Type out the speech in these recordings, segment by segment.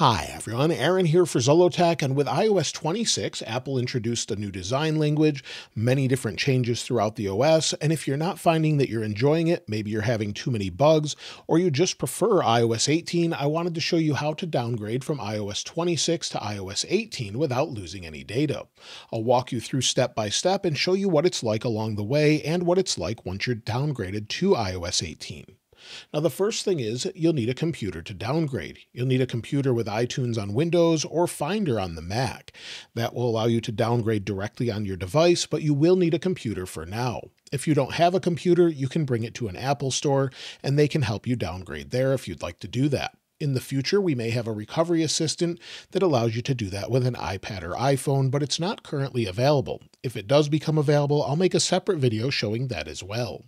Hi everyone, Aaron here for Zollotech, and with iOS 26, Apple introduced a new design language, many different changes throughout the OS, and if you're not finding that you're enjoying it, maybe you're having too many bugs, or you just prefer iOS 18, I wanted to show you how to downgrade from iOS 26 to iOS 18 without losing any data. I'll walk you through step by step and show you what it's like along the way and what it's like once you're downgraded to iOS 18. Now, the first thing is you'll need a computer to downgrade. You'll need a computer with iTunes on Windows or Finder on the Mac. That will allow you to downgrade directly on your device, but you will need a computer for now. If you don't have a computer, you can bring it to an Apple store and they can help you downgrade there if you'd like to do that. In the future, we may have a recovery assistant that allows you to do that with an iPad or iPhone, but it's not currently available. If it does become available, I'll make a separate video showing that as well.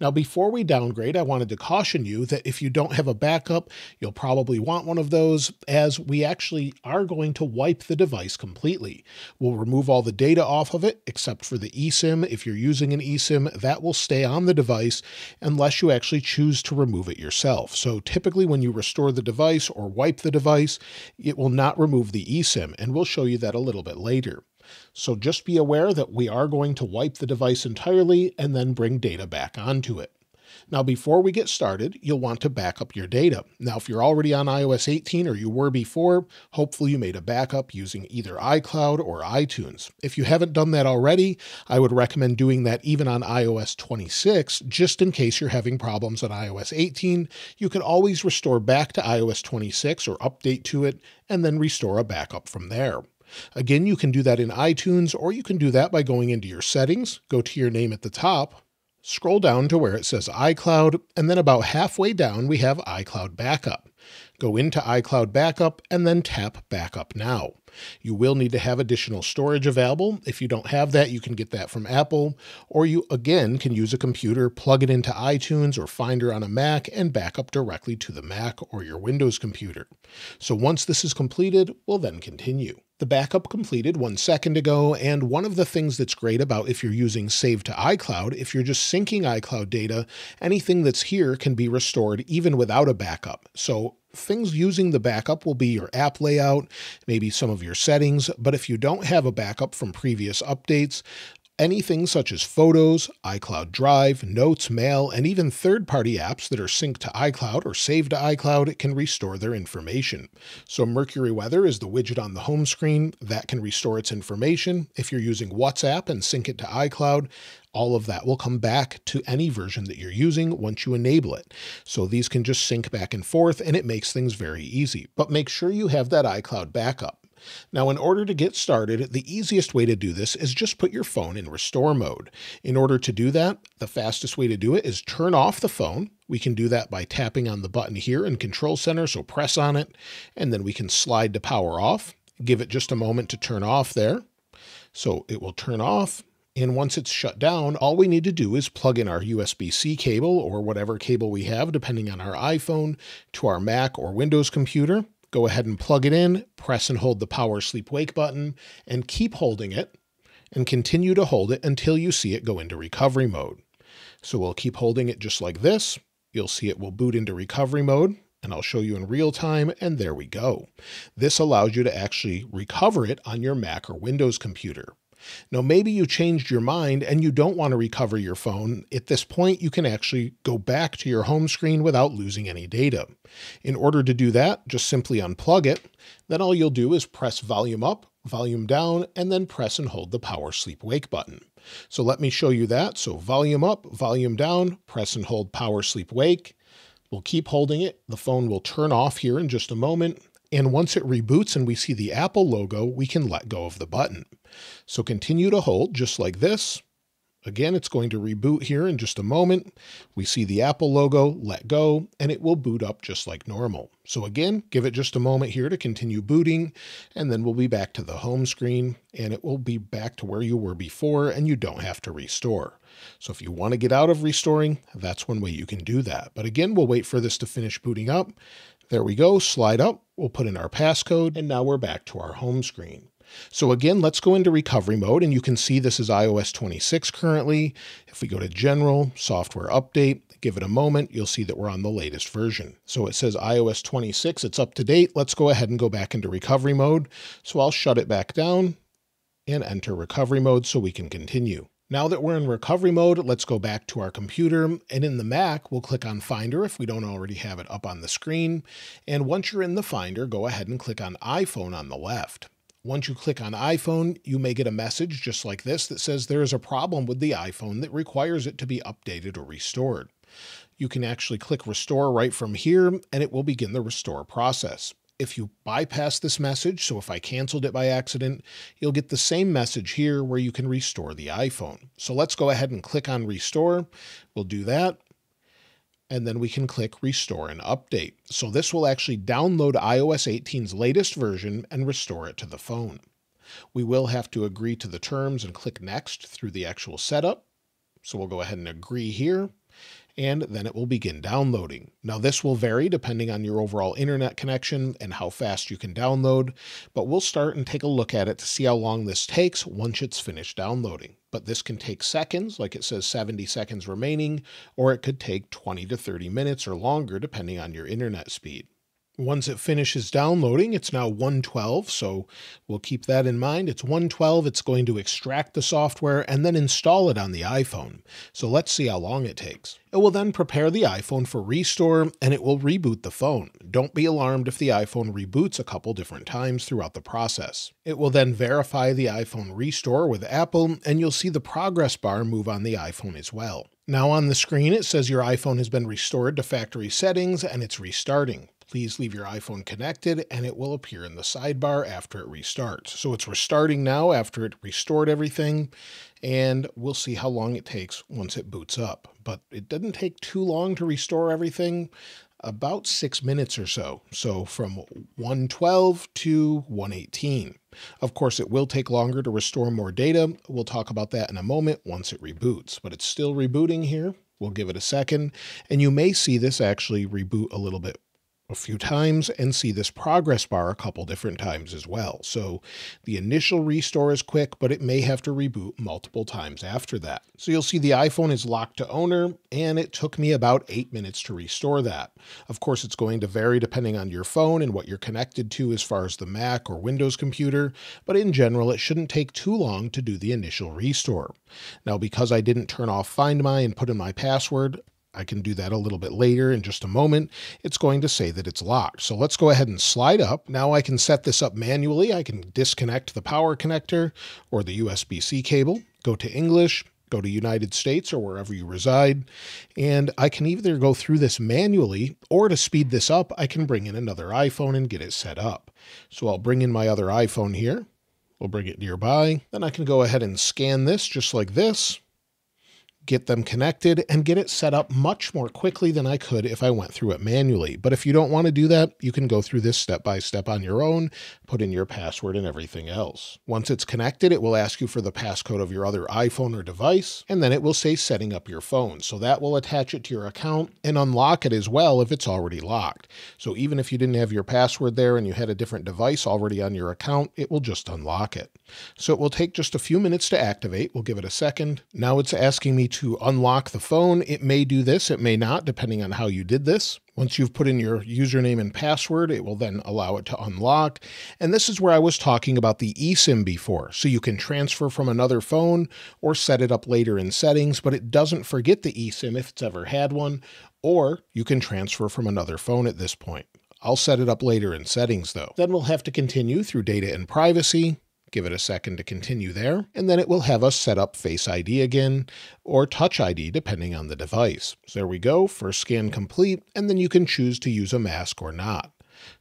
Now, before we downgrade, I wanted to caution you that if you don't have a backup, you'll probably want one of those as we actually are going to wipe the device completely. We'll remove all the data off of it, except for the eSIM. If you're using an eSIM, that will stay on the device unless you actually choose to remove it yourself. So typically when you restore the device or wipe the device, it will not remove the eSIM, and we'll show you that a little bit later. So just be aware that we are going to wipe the device entirely and then bring data back onto it. Now, before we get started, you'll want to back up your data. Now, if you're already on iOS 18 or you were before, hopefully you made a backup using either iCloud or iTunes. If you haven't done that already, I would recommend doing that even on iOS 26, just in case you're having problems on iOS 18. You can always restore back to iOS 26 or update to it and then restore a backup from there. Again, you can do that in iTunes, or you can do that by going into your settings, go to your name at the top, scroll down to where it says iCloud, and then about halfway down, we have iCloud Backup. Go into iCloud Backup and then tap Backup Now. You will need to have additional storage available. If you don't have that, you can get that from Apple, or you again can use a computer, plug it into iTunes or Finder on a Mac, and back up directly to the Mac or your Windows computer. So once this is completed, we'll then continue. The backup completed one second ago, and one of the things that's great about if you're using Save to iCloud, if you're just syncing iCloud data, anything that's here can be restored even without a backup. So things using the backup will be your app layout, maybe some of your settings, but if you don't have a backup from previous updates, Anything such as photos, iCloud Drive, notes, mail, and even third party apps that are synced to iCloud or saved to iCloud it can restore their information. So, Mercury Weather is the widget on the home screen that can restore its information. If you're using WhatsApp and sync it to iCloud, all of that will come back to any version that you're using once you enable it. So these can just sync back and forth and it makes things very easy. But make sure you have that iCloud backup. Now, in order to get started, the easiest way to do this is just put your phone in restore mode. In order to do that, the fastest way to do it is turn off the phone. We can do that by tapping on the button here in Control Center, so press on it, and then we can slide to power off. Give it just a moment to turn off there. So it will turn off, and once it's shut down, all we need to do is plug in our USB-C cable or whatever cable we have, depending on our iPhone, to our Mac or Windows computer go ahead and plug it in, press and hold the power sleep wake button, and keep holding it, and continue to hold it until you see it go into recovery mode. So we'll keep holding it just like this. You'll see it will boot into recovery mode, and I'll show you in real time, and there we go. This allows you to actually recover it on your Mac or Windows computer. Now, maybe you changed your mind and you don't want to recover your phone. At this point, you can actually go back to your home screen without losing any data. In order to do that, just simply unplug it. Then all you'll do is press volume up, volume down, and then press and hold the power sleep wake button. So let me show you that. So volume up, volume down, press and hold power sleep wake. We'll keep holding it. The phone will turn off here in just a moment. And once it reboots and we see the Apple logo, we can let go of the button. So continue to hold just like this. Again, it's going to reboot here in just a moment. We see the Apple logo, let go, and it will boot up just like normal. So again, give it just a moment here to continue booting, and then we'll be back to the home screen, and it will be back to where you were before, and you don't have to restore. So if you want to get out of restoring, that's one way you can do that. But again, we'll wait for this to finish booting up. There we go, slide up, we'll put in our passcode, and now we're back to our home screen. So again, let's go into recovery mode and you can see this is iOS 26 currently. If we go to general, software update, give it a moment, you'll see that we're on the latest version. So it says iOS 26, it's up to date. Let's go ahead and go back into recovery mode. So I'll shut it back down and enter recovery mode so we can continue. Now that we're in recovery mode, let's go back to our computer and in the Mac, we'll click on Finder if we don't already have it up on the screen. And once you're in the Finder, go ahead and click on iPhone on the left. Once you click on iPhone, you may get a message just like this that says there is a problem with the iPhone that requires it to be updated or restored. You can actually click restore right from here and it will begin the restore process if you bypass this message, so if I canceled it by accident, you'll get the same message here where you can restore the iPhone. So let's go ahead and click on restore. We'll do that. And then we can click restore and update. So this will actually download iOS 18's latest version and restore it to the phone. We will have to agree to the terms and click next through the actual setup. So we'll go ahead and agree here and then it will begin downloading. Now this will vary depending on your overall internet connection and how fast you can download, but we'll start and take a look at it to see how long this takes once it's finished downloading. But this can take seconds, like it says 70 seconds remaining, or it could take 20 to 30 minutes or longer depending on your internet speed. Once it finishes downloading, it's now 112, so we'll keep that in mind. It's 112, it's going to extract the software and then install it on the iPhone. So let's see how long it takes. It will then prepare the iPhone for restore and it will reboot the phone. Don't be alarmed if the iPhone reboots a couple different times throughout the process. It will then verify the iPhone restore with Apple and you'll see the progress bar move on the iPhone as well. Now on the screen, it says your iPhone has been restored to factory settings and it's restarting. Please leave your iPhone connected and it will appear in the sidebar after it restarts. So it's restarting now after it restored everything and we'll see how long it takes once it boots up. But it didn't take too long to restore everything, about six minutes or so. So from 112 to 118. Of course, it will take longer to restore more data. We'll talk about that in a moment once it reboots, but it's still rebooting here. We'll give it a second, and you may see this actually reboot a little bit a few times and see this progress bar a couple different times as well. So the initial restore is quick, but it may have to reboot multiple times after that. So you'll see the iPhone is locked to owner and it took me about eight minutes to restore that. Of course, it's going to vary depending on your phone and what you're connected to as far as the Mac or Windows computer, but in general, it shouldn't take too long to do the initial restore. Now, because I didn't turn off Find My and put in my password, I can do that a little bit later in just a moment. It's going to say that it's locked. So let's go ahead and slide up. Now I can set this up manually. I can disconnect the power connector or the USB-C cable, go to English, go to United States or wherever you reside. And I can either go through this manually or to speed this up, I can bring in another iPhone and get it set up. So I'll bring in my other iPhone here. We'll bring it nearby. Then I can go ahead and scan this just like this get them connected, and get it set up much more quickly than I could if I went through it manually. But if you don't want to do that, you can go through this step by step on your own, put in your password and everything else. Once it's connected, it will ask you for the passcode of your other iPhone or device, and then it will say setting up your phone. So that will attach it to your account and unlock it as well if it's already locked. So even if you didn't have your password there and you had a different device already on your account, it will just unlock it. So it will take just a few minutes to activate. We'll give it a second. Now it's asking me to to unlock the phone. It may do this, it may not, depending on how you did this. Once you've put in your username and password, it will then allow it to unlock. And this is where I was talking about the eSIM before. So you can transfer from another phone or set it up later in settings, but it doesn't forget the eSIM if it's ever had one, or you can transfer from another phone at this point. I'll set it up later in settings though. Then we'll have to continue through data and privacy, Give it a second to continue there, and then it will have us set up Face ID again, or Touch ID depending on the device. So there we go, first scan complete, and then you can choose to use a mask or not.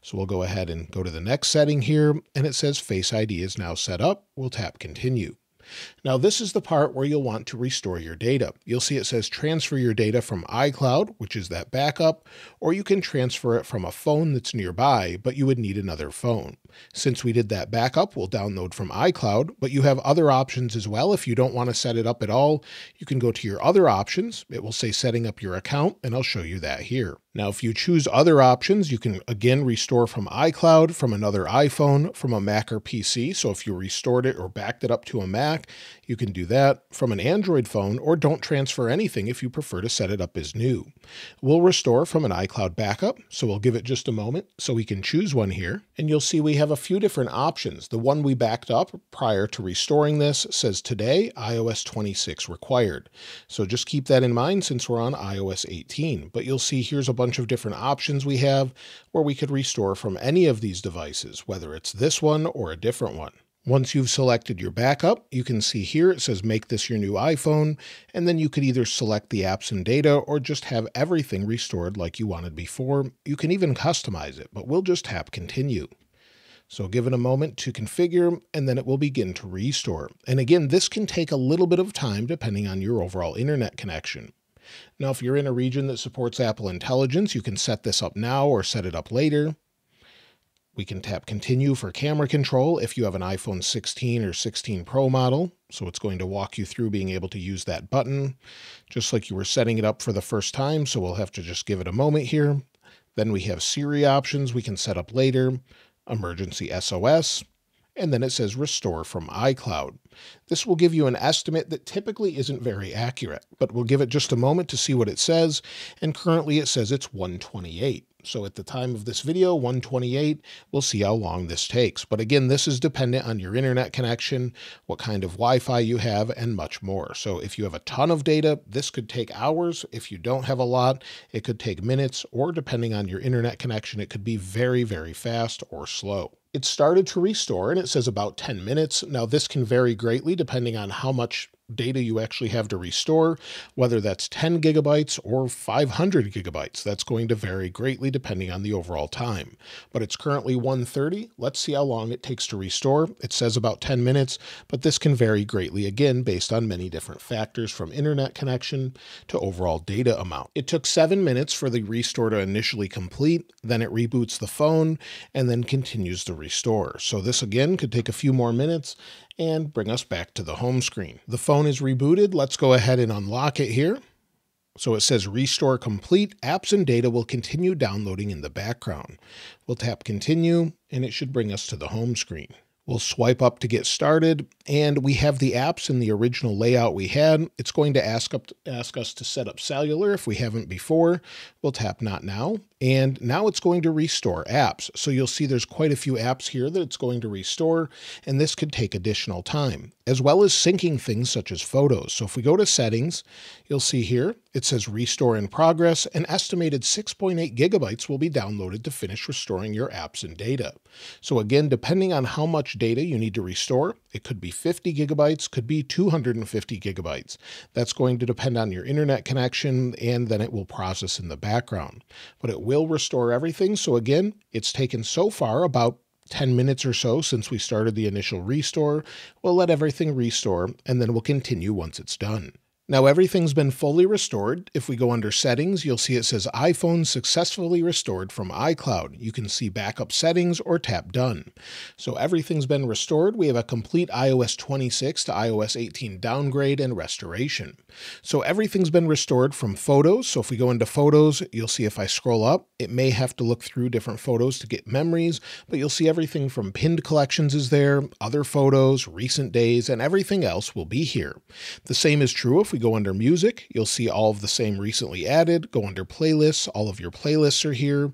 So we'll go ahead and go to the next setting here, and it says Face ID is now set up. We'll tap Continue. Now, this is the part where you'll want to restore your data. You'll see it says transfer your data from iCloud, which is that backup, or you can transfer it from a phone that's nearby, but you would need another phone. Since we did that backup, we'll download from iCloud, but you have other options as well. If you don't want to set it up at all, you can go to your other options. It will say setting up your account, and I'll show you that here. Now, if you choose other options, you can again restore from iCloud, from another iPhone, from a Mac or PC. So if you restored it or backed it up to a Mac, you can do that from an Android phone or don't transfer anything if you prefer to set it up as new. We'll restore from an iCloud backup. So we'll give it just a moment so we can choose one here. And you'll see we have a few different options. The one we backed up prior to restoring this says today iOS 26 required. So just keep that in mind since we're on iOS 18. But you'll see here's a bunch of different options we have where we could restore from any of these devices, whether it's this one or a different one. Once you've selected your backup, you can see here it says make this your new iPhone, and then you could either select the apps and data or just have everything restored like you wanted before. You can even customize it, but we'll just tap continue. So give it a moment to configure and then it will begin to restore. And again, this can take a little bit of time depending on your overall internet connection. Now, if you're in a region that supports Apple Intelligence, you can set this up now or set it up later. We can tap continue for camera control if you have an iPhone 16 or 16 Pro model. So it's going to walk you through being able to use that button, just like you were setting it up for the first time. So we'll have to just give it a moment here. Then we have Siri options we can set up later, emergency SOS, and then it says restore from iCloud. This will give you an estimate that typically isn't very accurate, but we'll give it just a moment to see what it says, and currently it says it's 128. So at the time of this video, 128, we'll see how long this takes. But again, this is dependent on your internet connection, what kind of Wi-Fi you have, and much more. So if you have a ton of data, this could take hours. If you don't have a lot, it could take minutes, or depending on your internet connection, it could be very, very fast or slow it started to restore and it says about 10 minutes. Now this can vary greatly depending on how much data you actually have to restore, whether that's 10 gigabytes or 500 gigabytes. That's going to vary greatly depending on the overall time. But it's currently 130. Let's see how long it takes to restore. It says about 10 minutes, but this can vary greatly again based on many different factors from internet connection to overall data amount. It took seven minutes for the restore to initially complete, then it reboots the phone and then continues the restore. So this again could take a few more minutes and bring us back to the home screen. The phone is rebooted. Let's go ahead and unlock it here. So it says restore complete. Apps and data will continue downloading in the background. We'll tap continue and it should bring us to the home screen. We'll swipe up to get started, and we have the apps in the original layout we had. It's going to ask, up ask us to set up cellular if we haven't before. We'll tap Not Now, and now it's going to restore apps. So you'll see there's quite a few apps here that it's going to restore, and this could take additional time, as well as syncing things such as photos. So if we go to Settings, you'll see here it says Restore in Progress. An estimated 6.8 gigabytes will be downloaded to finish restoring your apps and data. So again, depending on how much data you need to restore. It could be 50 gigabytes, could be 250 gigabytes. That's going to depend on your internet connection and then it will process in the background. But it will restore everything. So again, it's taken so far about 10 minutes or so since we started the initial restore. We'll let everything restore and then we'll continue once it's done. Now everything's been fully restored. If we go under settings, you'll see it says iPhone successfully restored from iCloud. You can see backup settings or tap done. So everything's been restored. We have a complete iOS 26 to iOS 18 downgrade and restoration. So everything's been restored from photos. So if we go into photos, you'll see if I scroll up, it may have to look through different photos to get memories, but you'll see everything from pinned collections is there, other photos, recent days, and everything else will be here. The same is true if we we go under music, you'll see all of the same recently added. Go under playlists, all of your playlists are here.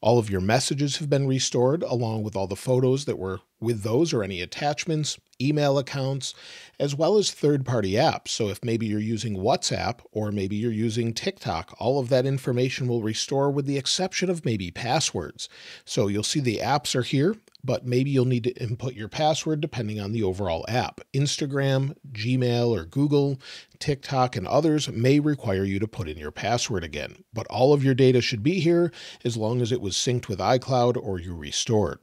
All of your messages have been restored along with all the photos that were with those or any attachments, email accounts, as well as third-party apps. So if maybe you're using WhatsApp or maybe you're using TikTok, all of that information will restore with the exception of maybe passwords. So you'll see the apps are here but maybe you'll need to input your password depending on the overall app. Instagram, Gmail, or Google, TikTok, and others may require you to put in your password again, but all of your data should be here as long as it was synced with iCloud or you restored.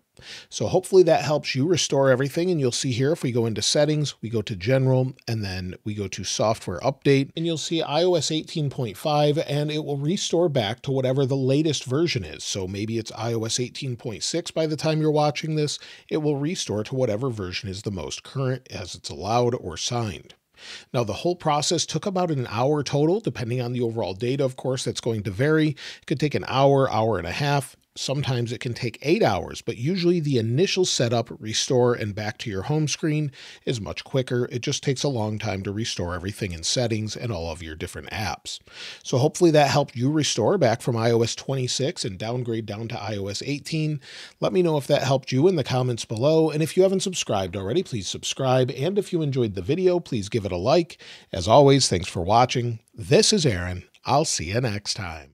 So hopefully that helps you restore everything. And you'll see here, if we go into settings, we go to general, and then we go to software update, and you'll see iOS 18.5, and it will restore back to whatever the latest version is. So maybe it's iOS 18.6 by the time you're watching this, it will restore to whatever version is the most current as it's allowed or signed. Now, the whole process took about an hour total, depending on the overall data, of course, that's going to vary. It could take an hour, hour and a half. Sometimes it can take eight hours, but usually the initial setup, restore, and back to your home screen is much quicker. It just takes a long time to restore everything in settings and all of your different apps. So hopefully that helped you restore back from iOS 26 and downgrade down to iOS 18. Let me know if that helped you in the comments below. And if you haven't subscribed already, please subscribe. And if you enjoyed the video, please give it a like. As always, thanks for watching. This is Aaron. I'll see you next time.